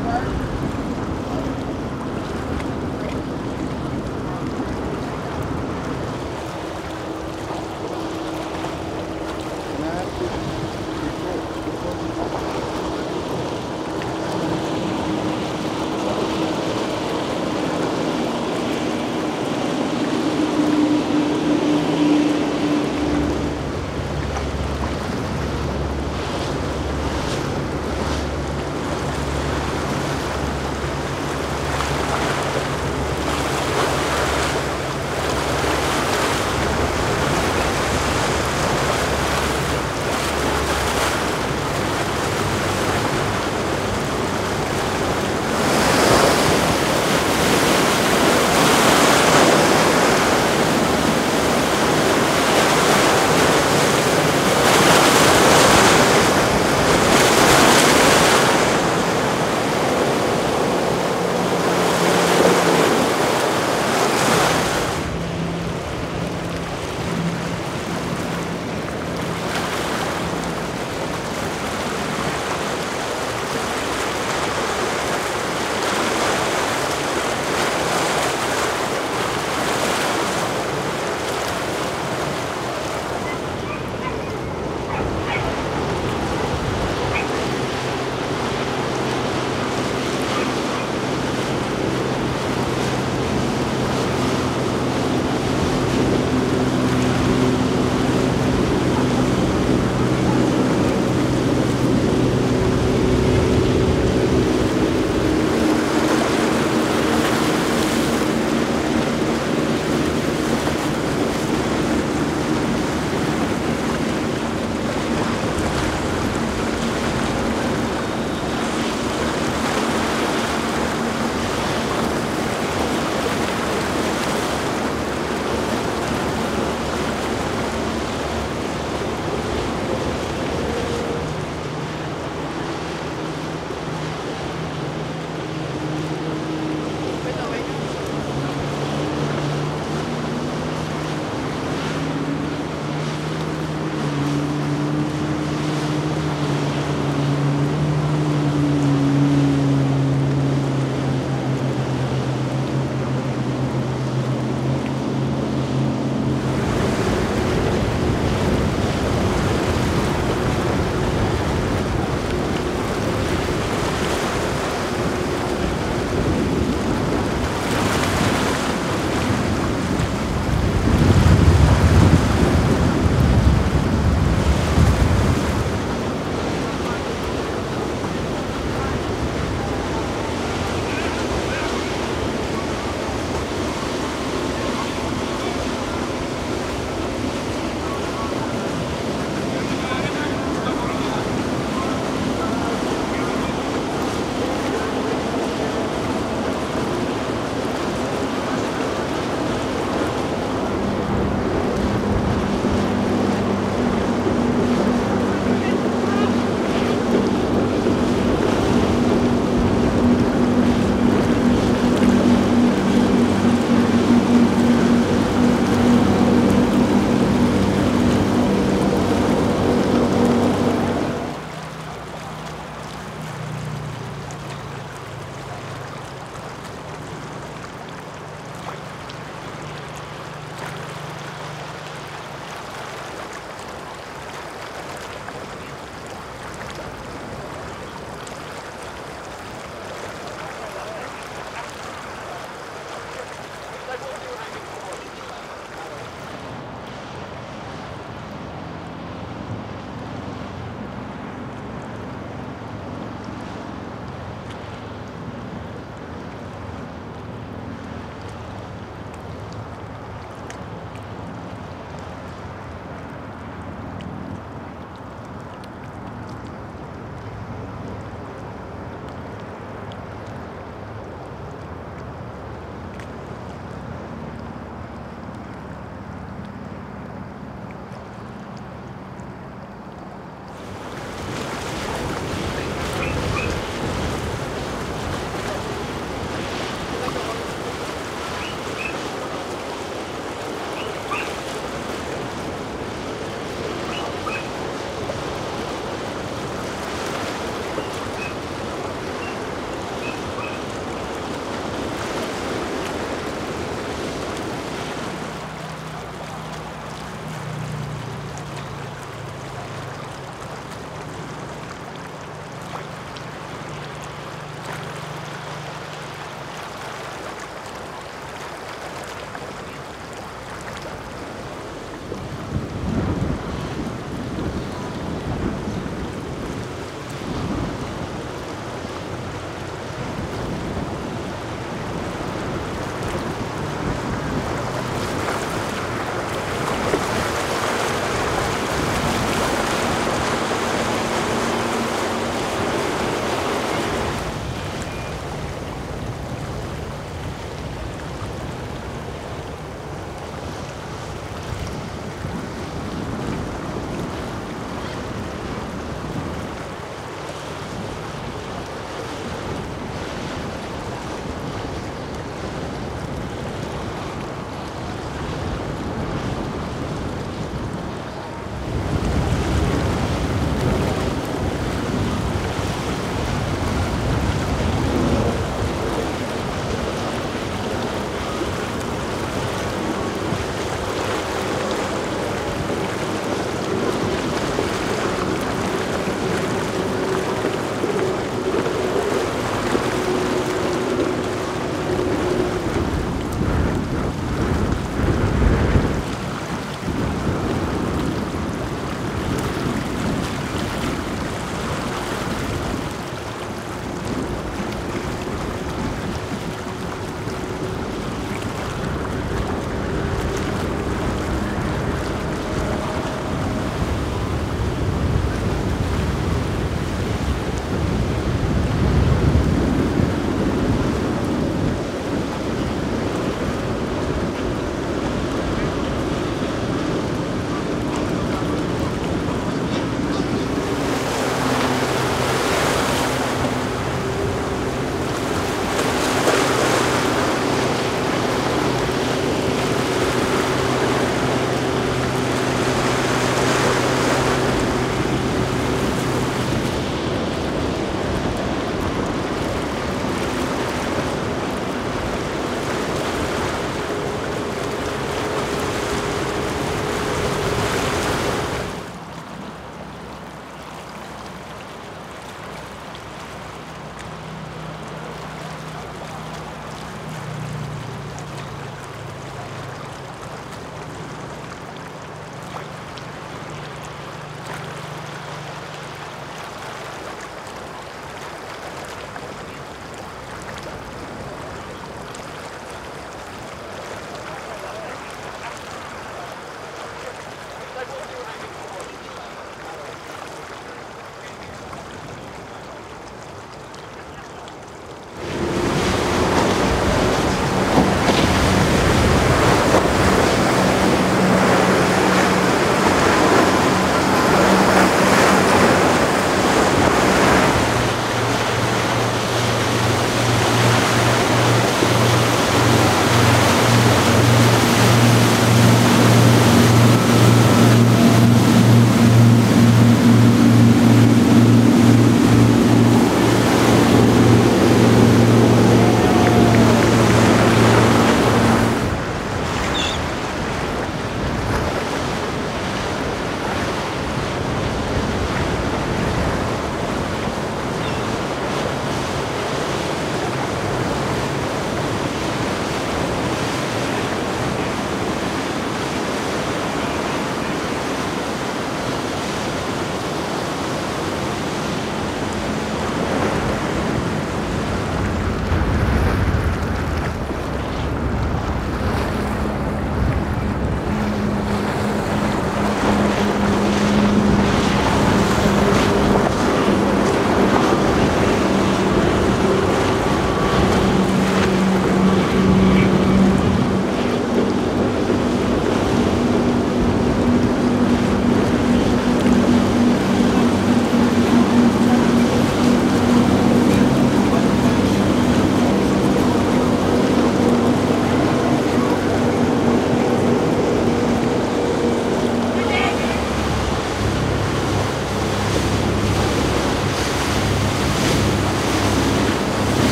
work.